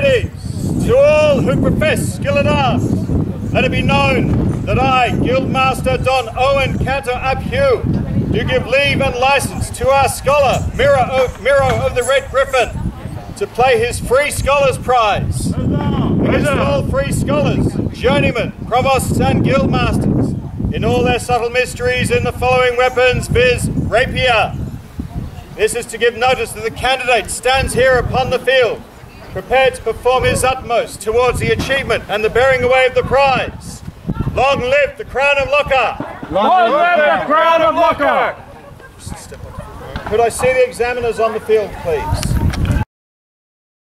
to all who profess skill at arms, let it be known that I, Guildmaster Don Owen Cantor Hugh, do give leave and license to our scholar, Miro of, Miro of the Red Griffin, to play his Free Scholars Prize. Against all free scholars, journeymen, provosts, and guildmasters, in all their subtle mysteries in the following weapons, viz. rapier. This is to give notice that the candidate stands here upon the field, prepared to perform his utmost towards the achievement and the bearing away of the prize. Long live the Crown of Lochac! Long live the Crown of Lochac! Could I see the examiners on the field, please?